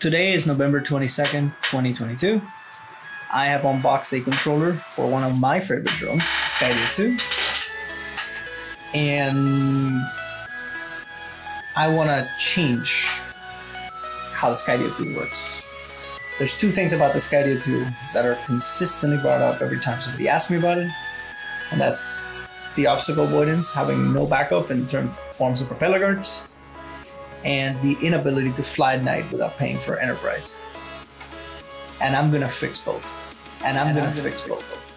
Today is November 22nd, 2022. I have unboxed a controller for one of my favorite drones, Skydio 2. And I want to change how the Skydio 2 works. There's two things about the Skydio 2 that are consistently brought up every time somebody asks me about it, and that's the obstacle avoidance, having no backup in terms of forms of propeller guards, and the inability to fly at night without paying for enterprise. And I'm gonna fix both. And I'm, and gonna, I'm gonna, fix, fix both.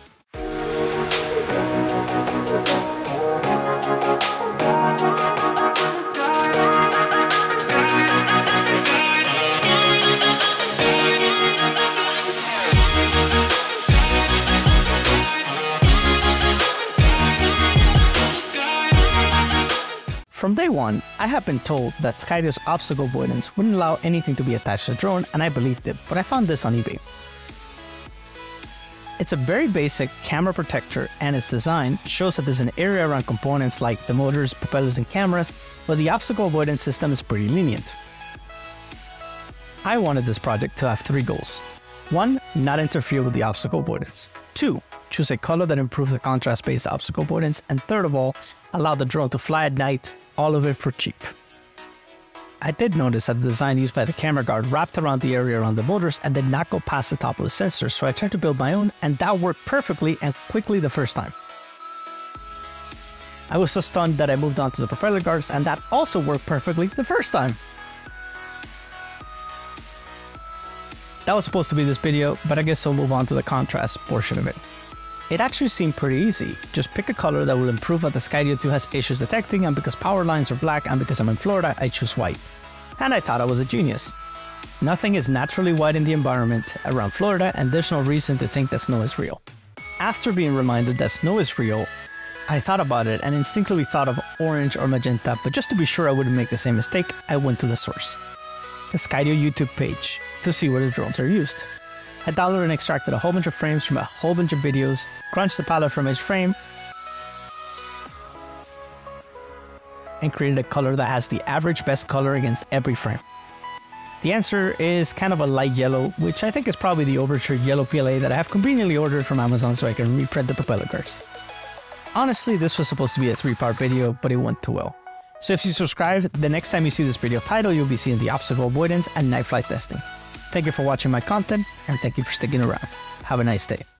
From day one, I have been told that Skydio's obstacle avoidance wouldn't allow anything to be attached to the drone, and I believed it, but I found this on eBay. It's a very basic camera protector, and its design shows that there's an area around components like the motors, propellers, and cameras, but the obstacle avoidance system is pretty lenient. I wanted this project to have three goals. 1. Not interfere with the obstacle avoidance. 2. Choose a color that improves the contrast-based obstacle avoidance. And third of all, allow the drone to fly at night all of it for cheap. I did notice that the design used by the camera guard wrapped around the area around the motors and did not go past the top of the sensor, so I tried to build my own and that worked perfectly and quickly the first time. I was so stunned that I moved on to the propeller guards and that also worked perfectly the first time. That was supposed to be this video, but I guess we'll move on to the contrast portion of it. It actually seemed pretty easy. Just pick a color that will improve that the Skydio 2 has issues detecting and because power lines are black and because I'm in Florida, I choose white. And I thought I was a genius. Nothing is naturally white in the environment around Florida and there's no reason to think that snow is real. After being reminded that snow is real, I thought about it and instinctively thought of orange or magenta, but just to be sure I wouldn't make the same mistake, I went to the source. The Skydio YouTube page to see where the drones are used. I downloaded and extracted a whole bunch of frames from a whole bunch of videos, crunched the palette from each frame, and created a color that has the average best color against every frame. The answer is kind of a light yellow, which I think is probably the Overture yellow PLA that I have conveniently ordered from Amazon so I can reprint the propeller guards. Honestly, this was supposed to be a three-part video, but it went too well. So if you subscribe, the next time you see this video title, you'll be seeing the obstacle avoidance and night flight testing. Thank you for watching my content, and thank you for sticking around. Have a nice day.